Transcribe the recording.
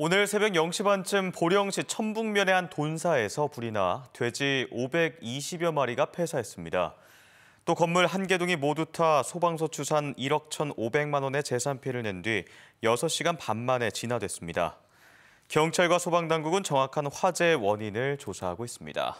오늘 새벽 0시 반쯤 보령시 천북면의 한 돈사에서 불이 나 돼지 520여 마리가 폐사했습니다. 또 건물 한 개동이 모두 타 소방서 추산 1억 1,500만 원의 재산 피해를 낸 뒤 6시간 반 만에 진화됐습니다. 경찰과 소방당국은 정확한 화재 원인을 조사하고 있습니다.